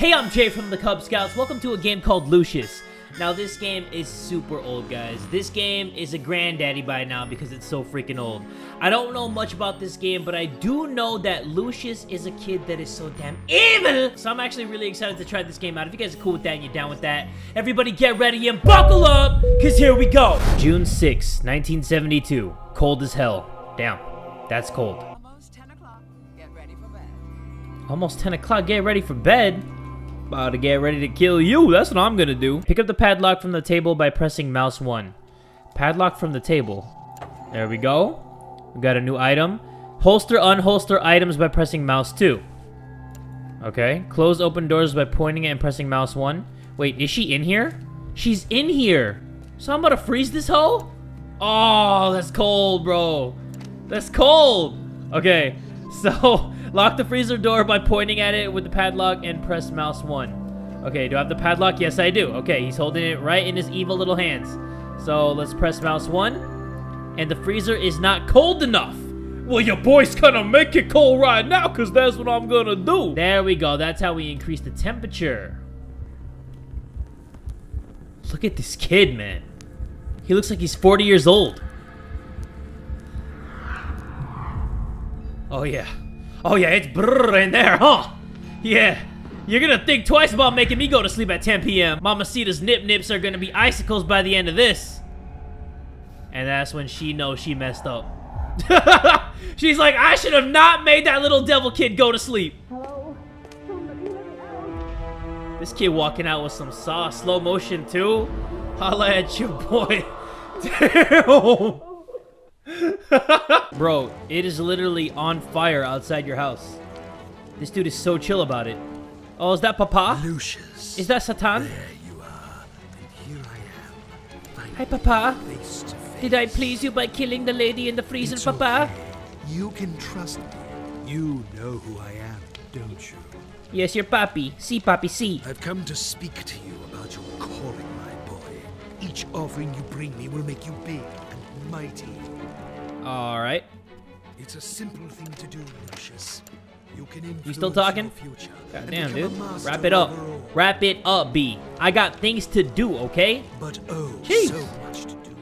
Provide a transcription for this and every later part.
Hey, I'm Jay from the Kubz Scouts. Welcome to a game called Lucius. Now, this game is super old, guys. This game is a granddaddy by now because it's so freaking old. I don't know much about this game, but I do know that Lucius is a kid that is so damn evil. So I'm actually really excited to try this game out. If you guys are cool with that and you're down with that, everybody get ready and buckle up, because here we go. June 6, 1972. Cold as hell. Damn, that's cold. Almost 10 o'clock. Get ready for bed. Almost 10 o'clock, get ready for bed. About to get ready to kill you, that's what I'm gonna do. Pick up the padlock from the table by pressing mouse 1. Padlock from the table. There we go. We got a new item. Holster, unholster items by pressing mouse 2. Okay. Close open doors by pointing it and pressing mouse 1. Wait, is she in here? She's in here. So I'm about to freeze this hoe? Oh, that's cold, bro. That's cold. Okay, so lock the freezer door by pointing at it with the padlock and press mouse 1. Okay, do I have the padlock? Yes, I do. Okay, he's holding it right in his evil little hands. So let's press mouse 1. And the freezer is not cold enough. Well, your boy's gonna make it cold right now because that's what I'm gonna do. There we go. That's how we increase the temperature. Look at this kid, man. He looks like he's 40 years old. Oh, yeah. Oh, yeah, it's brrr in there, huh? Yeah. You're gonna think twice about making me go to sleep at 10 p.m. Mamacita's nip nips are gonna be icicles by the end of this. And that's when she knows she messed up. She's like, I should have not made that little devil kid go to sleep. This kid walking out with some sauce, slow motion too. Holla at your boy. Damn. Bro, it is literally on fire outside your house. This dude is so chill about it. Oh, is that Papa? Lucius. Is that Satan? There you are. And here I am. Hi, Papa. face face. Did I please you by killing the lady in the freezer, It's Papa? okay. You can trust me. You know who I am, don't you? Yes, your papi. See, papi, see. I've come to speak to you about your calling, my boy. Each offering you bring me will make you big and mighty. All right. It's a simple thing to do, Lucius. You can You still talking? God damn, dude. Wrap it up. over all. Wrap it up, B. I got things to do, okay? But oh, Jeez. so much to do.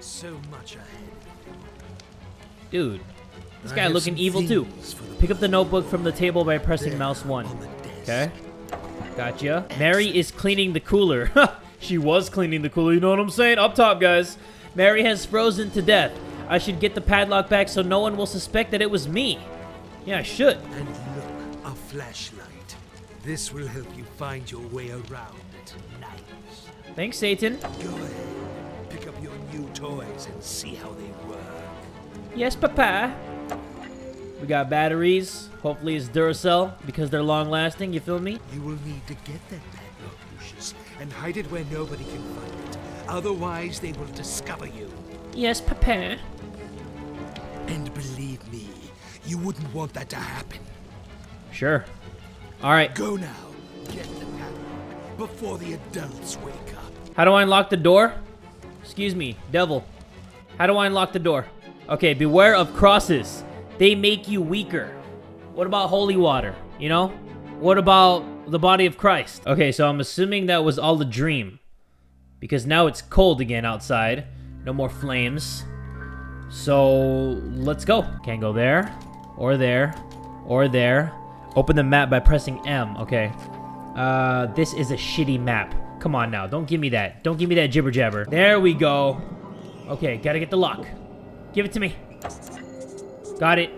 So much ahead. Dude, this I guy looking evil too. things for the Pick up the notebook from the table by pressing There, mouse 1. on. Okay. Gotcha. Mary is cleaning the cooler. she was cleaning the cooler, you know what I'm saying? Up top, guys. Mary has frozen to death. I should get the padlock back so no one will suspect that it was me. Yeah, I should. And look, a flashlight. This will help you find your way around at night. Thanks, Satan. Go ahead, pick up your new toys and see how they work. Yes, Papa. We got batteries. Hopefully it's Duracell because they're long lasting, you feel me? You will need to get that padlock, Lucius, and hide it where nobody can find it. Otherwise, they will discover you. Yes, Papa. And believe me, you wouldn't want that to happen. Sure. Alright. Go now, get the padlock before the adults wake up. How do I unlock the door? Excuse me, devil. How do I unlock the door? Okay, beware of crosses. They make you weaker. What about holy water? You know? What about the body of Christ? Okay, so I'm assuming that was all a dream. Because now it's cold again outside. No more flames. So, let's go. Can't go there, or there, or there. Open the map by pressing M. Okay. Uh, this is a shitty map. Come on now, don't give me that. Don't give me that jibber jabber. There we go. Okay, gotta get the lock. Give it to me. Got it.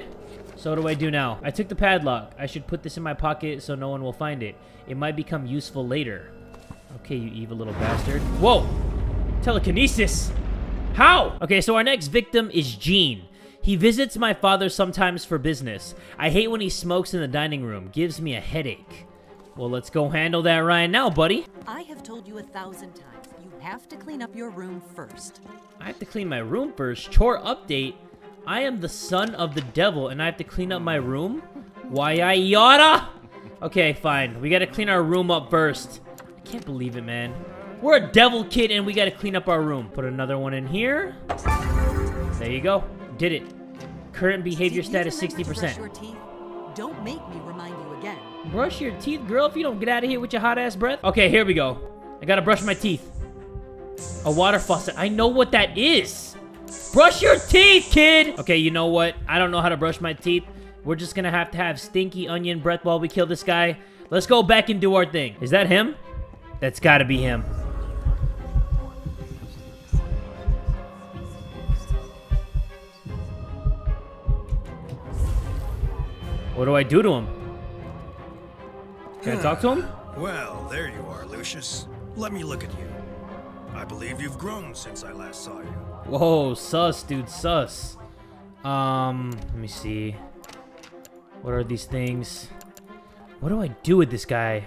So what do I do now? I took the padlock. I should put this in my pocket so no one will find it. It might become useful later. Okay, you evil little bastard. Whoa! Telekinesis! How? Okay, so our next victim is Gene. He visits my father sometimes for business. I hate when he smokes in the dining room. Gives me a headache. Well, let's go handle that right now, buddy. I have told you a thousand times. You have to clean up your room first. I have to clean my room first. Chore update. I am the son of the devil, and I have to clean up my room? Why I yada? Okay, fine. We gotta clean our room up first. I can't believe it, man. We're a devil kid, and we gotta clean up our room. Put another one in here. There you go. Did it. Current behavior status remember to brush 60%. your teeth? Don't make me remind you again. Brush your teeth, girl, if you don't get out of here with your hot ass breath. Okay, here we go. I gotta brush my teeth. A water faucet. I know what that is. Brush your teeth, kid! Okay, you know what? I don't know how to brush my teeth. We're just gonna have to have stinky onion breath while we kill this guy. Let's go back and do our thing. Is that him? That's gotta be him. What do I do to him? Can I talk to him? Well, there you are, Lucius. Let me look at you. I believe you've grown since I last saw you. Whoa, sus, dude, sus. Um, let me see. What are these things? What do I do with this guy?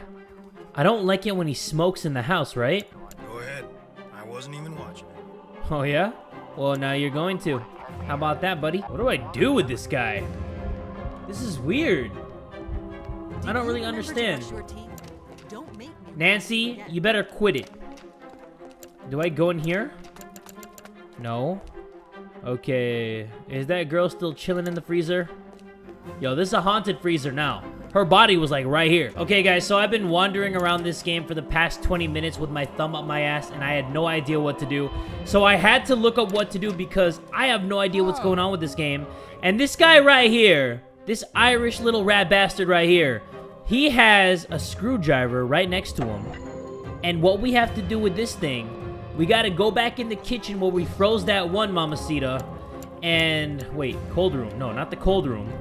I don't like it when he smokes in the house, right? Go ahead. I wasn't even watching. Oh, yeah? Well, now you're going to. How about that, buddy? What do I do with this guy? This is weird. I don't really understand. brush your teeth? Don't make me Nancy, you better quit it. Do I go in here? No. Okay. Is that girl still chilling in the freezer? Yo, this is a haunted freezer now. Her body was like right here. Okay, guys, so I've been wandering around this game for the past 20 minutes with my thumb up my ass, and I had no idea what to do. So I had to look up what to do because I have no idea what's going on with this game. And this guy right here, this Irish little rat bastard right here, he has a screwdriver right next to him. And what we have to do with this thing, we got to go back in the kitchen where we froze that one Mamacita. And wait, cold room. No, not the cold room.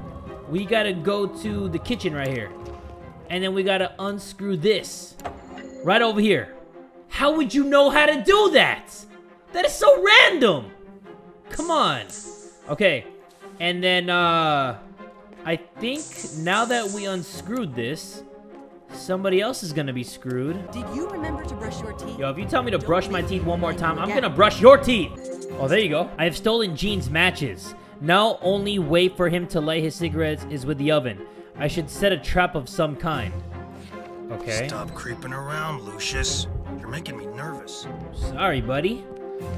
We got to go to the kitchen right here. And then we got to unscrew this right over here. How would you know how to do that? That is so random. Come on. Okay. And then, uh, I think now that we unscrewed this, somebody else is gonna be screwed. Did you remember to brush your teeth? Yo, if you tell me to Don't brush my teeth one more time, I'm gonna brush your teeth. Oh, there you go. I have stolen Gene's matches. Now only way for him to light his cigarettes is with the oven. I should set a trap of some kind. Okay. Stop creeping around, Lucius. You're making me nervous. Sorry, buddy.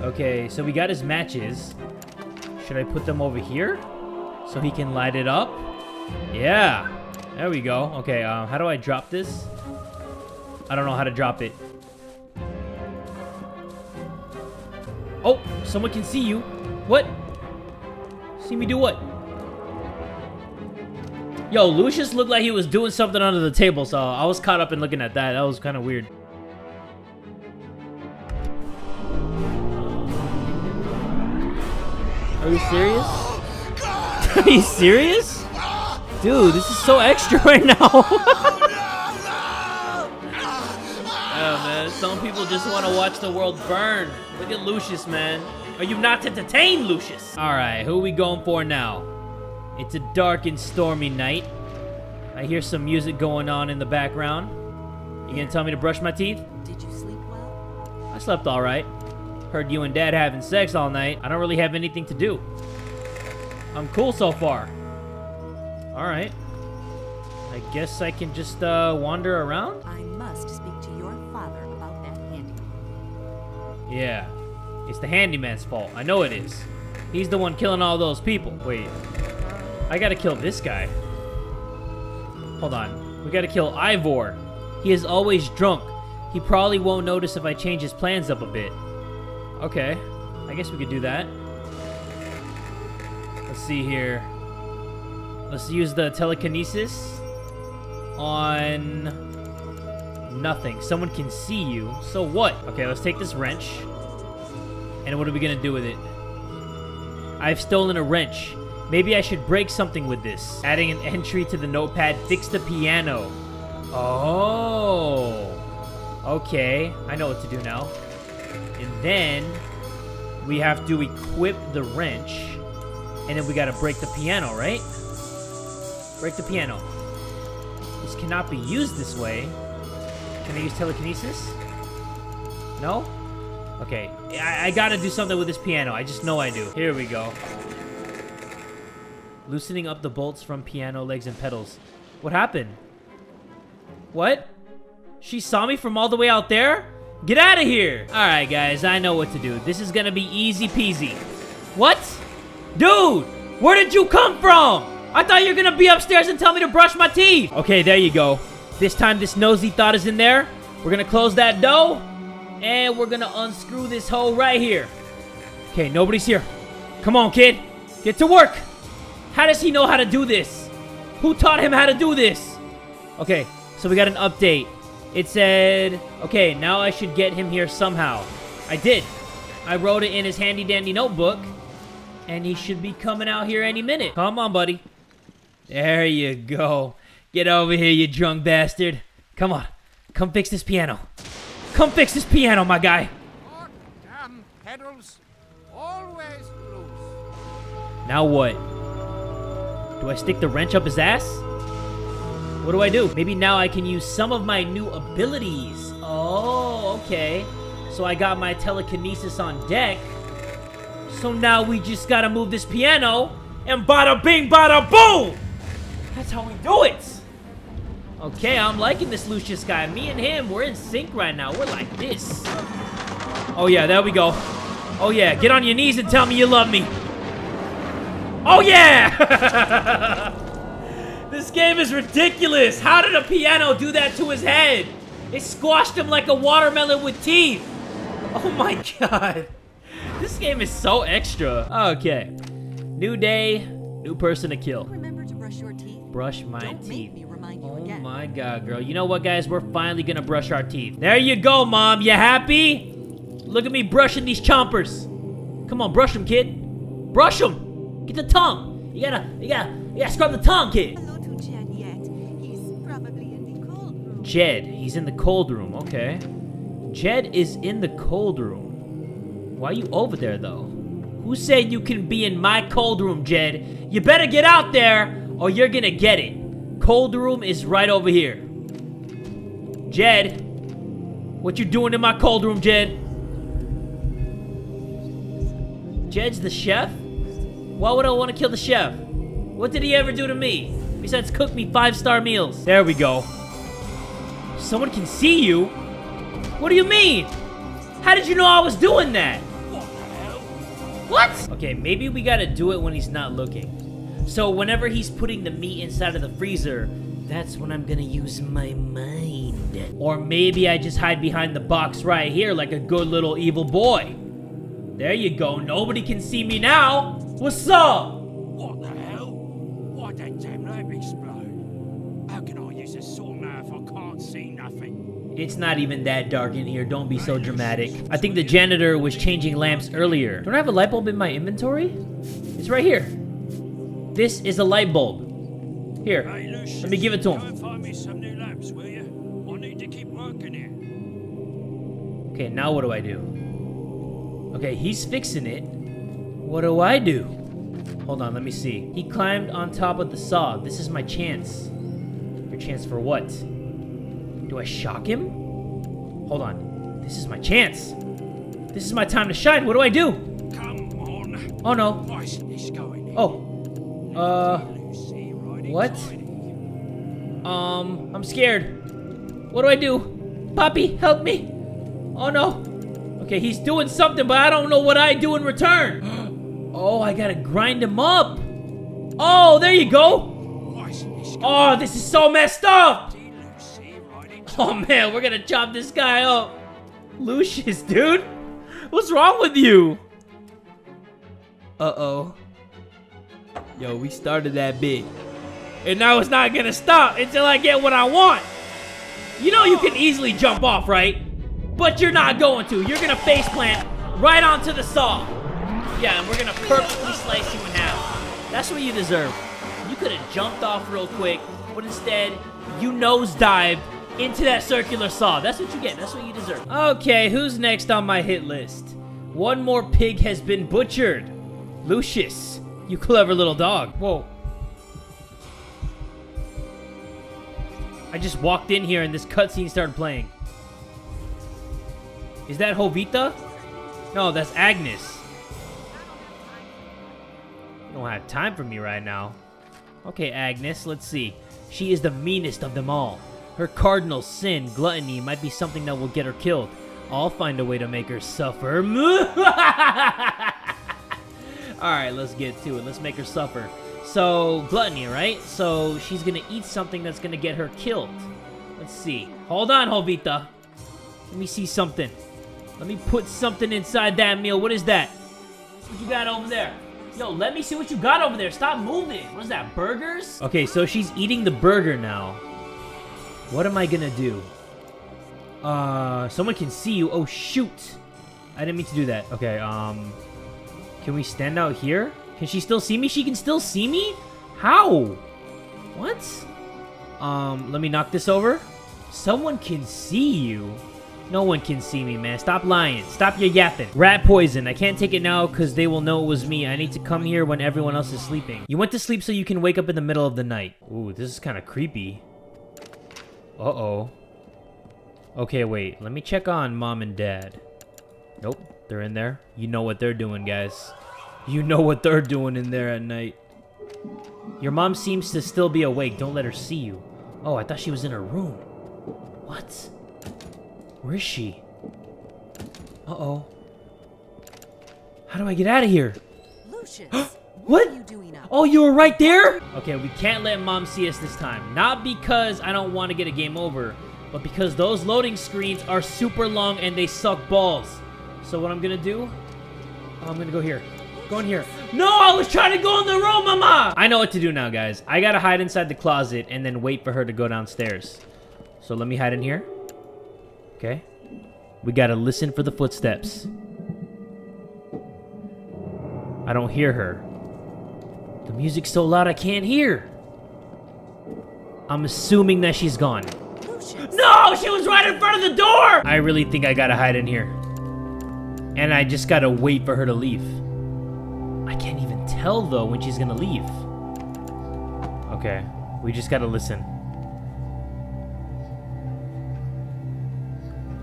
Okay, so we got his matches. Should I put them over here? So he can light it up? Yeah. There we go. Okay, um, how do I drop this? I don't know how to drop it. Oh, someone can see you. What? See me do what? Yo, Lucius looked like he was doing something under the table, so I was caught up in looking at that. That was kind of weird. Are you serious? Are you serious? Dude, this is so extra right now. oh man, some people just want to watch the world burn. Look at Lucius, man. Are you not entertained, Lucius? All right, who are we going for now? It's a dark and stormy night. I hear some music going on in the background. You gonna tell me to brush my teeth? Did you sleep well? I slept all right. Heard you and Dad having sex all night. I don't really have anything to do. I'm cool so far. All right. I guess I can just uh, wander around. I must speak to your father about that handyman. Yeah, it's the handyman's fault. I know it is. He's the one killing all those people. Wait, I gotta kill this guy. Hold on. We gotta kill Ivor. He is always drunk. He probably won't notice if I change his plans up a bit. Okay, I guess we could do that. Let's see here. Let's use the telekinesis on nothing. Someone can see you. So what? Okay, let's take this wrench. And what are we gonna do with it? I've stolen a wrench. Maybe I should break something with this. Adding an entry to the notepad, fix the piano. Oh. Okay, I know what to do now. And then we have to equip the wrench. And then we gotta break the piano, right? Break the piano. This cannot be used this way. Can I use telekinesis? No? Okay, I, I gotta do something with this piano. I just know I do. Here we go. Loosening up the bolts from piano legs and pedals. What happened? What? She saw me from all the way out there? Get out of here! Alright, guys, I know what to do. This is gonna be easy peasy. What? Dude! Where did you come from? I thought you were gonna be upstairs and tell me to brush my teeth! Okay, there you go. This time this nosy thought is in there. We're gonna close that door. And we're gonna unscrew this hole right here. Okay, nobody's here. Come on, kid. Get to work. How does he know how to do this? Who taught him how to do this? Okay, so we got an update. It said, okay, now I should get him here somehow. I did. I wrote it in his handy dandy notebook. And he should be coming out here any minute. Come on, buddy. There you go. Get over here, you drunk bastard. Come on. Come fix this piano. Come fix this piano, my guy. Oh, damn pedals. Always loose. Now what? Do I stick the wrench up his ass? What do I do? Maybe now I can use some of my new abilities. Oh, okay. So I got my telekinesis on deck. So now we just gotta move this piano and bada bing bada boom! That's how we do it! Okay, I'm liking this Lucius guy. Me and him, we're in sync right now. We're like this. Oh yeah, there we go. Oh yeah, get on your knees and tell me you love me. Oh yeah! this game is ridiculous. How did a piano do that to his head? It squashed him like a watermelon with teeth. Oh my god. This game is so extra. Okay. New day, new person to kill. Brush your teeth. Brush my Don't teeth. me remind you Oh again. my god, girl. You know what, guys? We're finally gonna brush our teeth. There you go, Mom. You happy? Look at me brushing these chompers. Come on, brush them, kid. Brush them. Get the tongue. You gotta, you gotta, you gotta scrub the tongue, kid. Hello to Jed yet. He's probably in the cold room. Jed, he's in the cold room. Okay. Jed is in the cold room. Why are you over there, though? Who said you can be in my cold room, Jed? You better get out there, or you're gonna get it. Cold room is right over here. Jed, what you doing in my cold room, Jed? Jed's the chef? Why would I want to kill the chef? What did he ever do to me? Besides cook me five-star meals. There we go. Someone can see you? What do you mean? How did you know I was doing that? What? Okay, maybe we gotta do it when he's not looking. So whenever he's putting the meat inside of the freezer, that's when I'm gonna use my mind. Or maybe I just hide behind the box right here like a good little evil boy. There you go, nobody can see me now. What's up? What the hell? Why that damn lamp explode? How can I use a saw now if I can't see nothing? It's not even that dark in here. Don't be so dramatic. I think the janitor was changing lamps earlier. Don't I have a light bulb in my inventory? It's right here. This is a light bulb. Here, Hey, Lucius, let me give it to him. and find me some new lamps, will you? I need to keep working here. Okay, now what do I do? Okay, he's fixing it. What do I do? Hold on, let me see. He climbed on top of the saw. This is my chance. Your chance for what? Do I shock him? Hold on. This is my chance. This is my time to shine. What do I do? Come on. Oh no. Uh. What? Um, I'm scared. What do I do? Poppy, help me. Oh no. Okay, he's doing something, but I don't know what I do in return. oh, I gotta grind him up. Oh, there you go. Oh, this is so messed up. Oh man, we're gonna chop this guy up. Lucius, dude. What's wrong with you? Uh-oh. Yo, we started that bit. And now it's not gonna stop until I get what I want. You know you can easily jump off, right? But you're not going to. You're gonna face plant right onto the saw. Yeah, and we're gonna perfectly slice you in half. That's what you deserve. You could have jumped off real quick, but instead, you nosedived into that circular saw. That's what you get. That's what you deserve. Okay, who's next on my hit list? One more pig has been butchered. Lucius, you clever little dog. Whoa. I just walked in here and this cutscene started playing. Is that Jovita? No, that's Agnes. You don't have time for me right now. Okay, Agnes, let's see. She is the meanest of them all. Her cardinal sin, gluttony, might be something that will get her killed. I'll find a way to make her suffer. Alright, let's get to it. Let's make her suffer. So, gluttony, right? So, she's gonna eat something that's gonna get her killed. Let's see. Hold on, Jovita. Let me see something. Let me put something inside that meal. What is that? What you got over there? Yo, let me see what you got over there. Stop moving. What is that, burgers? Okay, so she's eating the burger now. What am I gonna do? Uh, someone can see you. Oh, shoot. I didn't mean to do that. Okay, um... Can we stand out here? Can she still see me? She can still see me? How? What? Um, let me knock this over. Someone can see you? No one can see me, man. Stop lying. Stop your yapping. Rat poison. I can't take it now because they will know it was me. I need to come here when everyone else is sleeping. You went to sleep so you can wake up in the middle of the night. Ooh, this is kind of creepy. Uh-oh. Okay, wait. Let me check on mom and dad. Nope, they're in there. You know what they're doing, guys. You know what they're doing in there at night. Your mom seems to still be awake. Don't let her see you. Oh, I thought she was in her room. What? Where is she? Uh-oh. How do I get out of here? Lucius, What? are you doing up? Oh, you were right there? Okay, we can't let mom see us this time. Not because I don't want to get a game over, but because those loading screens are super long and they suck balls. So what I'm gonna do, I'm gonna go here. Go in here. No, I was trying to go in the room, mama! I know what to do now, guys. I gotta hide inside the closet and then wait for her to go downstairs. So let me hide in here. Okay. We gotta listen for the footsteps. I don't hear her. The music's so loud I can't hear. I'm assuming that she's gone. No, she was right in front of the door! I really think I gotta hide in here. And I just gotta wait for her to leave. I can't even tell though when she's gonna leave. Okay, we just gotta listen.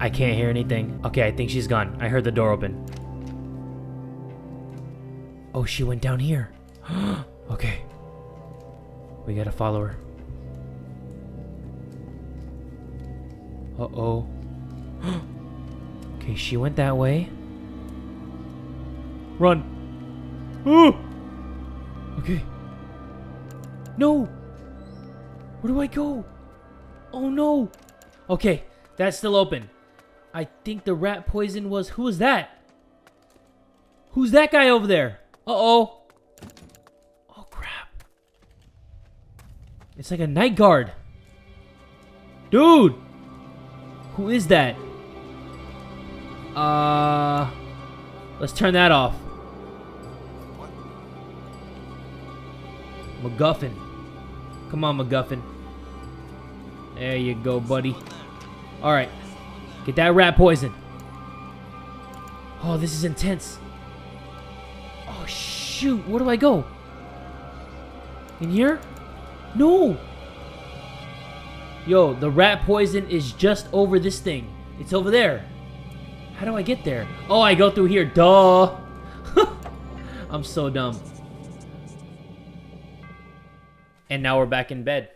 I can't hear anything. Okay, I think she's gone. I heard the door open. Oh, she went down here. okay. We gotta follow her. Uh-oh. okay, she went that way. Run. Ooh. Okay. No. Where do I go? Oh no. Okay, that's still open. I think the rat poison was... Who was that? Who's that guy over there? Uh-oh. Oh, crap. It's like a night guard. Dude! Who is that? Uh... Let's turn that off. MacGuffin. Come on, MacGuffin. There you go, buddy. Alright. Get that rat poison. Oh, this is intense. Oh, shoot. Where do I go? In here? No! Yo, the rat poison is just over this thing. It's over there. How do I get there? Oh, I go through here. Duh. I'm so dumb. And now we're back in bed.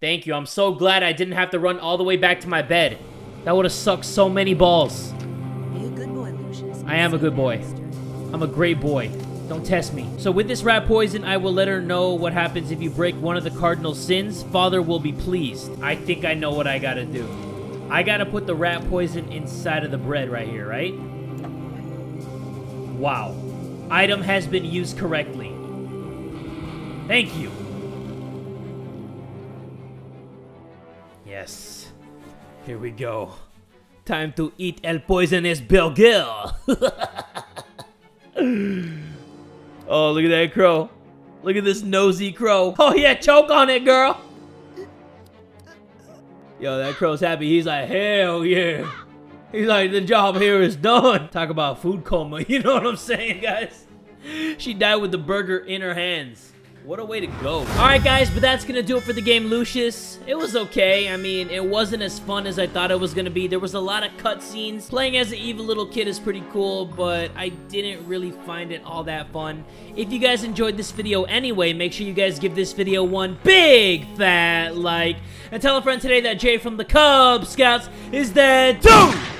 Thank you. I'm so glad I didn't have to run all the way back to my bed. That would have sucked so many balls. be a good boy, Lucius. I am a good boy. I'm a great boy. Don't test me. So with this rat poison, I will let her know what happens if you break one of the cardinal sins. Father will be pleased. I think I know what I gotta do. I gotta put the rat poison inside of the bread right here, right? Wow. Item has been used correctly. Thank you. Yes. Here we go. Time to eat El Poisonous Burger. oh, look at that crow. Look at this nosy crow. Oh, yeah, choke on it, girl. Yo, that crow's happy. He's like, hell yeah. He's like, the job here is done. Talk about food coma. You know what I'm saying, guys? She died with the burger in her hands. What a way to go. Alright guys, but that's gonna do it for the game Lucius. It was okay. I mean, it wasn't as fun as I thought it was gonna be. There was a lot of cutscenes. Playing as an evil little kid is pretty cool, but I didn't really find it all that fun. If you guys enjoyed this video anyway, make sure you guys give this video one big fat like. And tell a friend today that Jay from the Kubz Scouts is dead. Dude!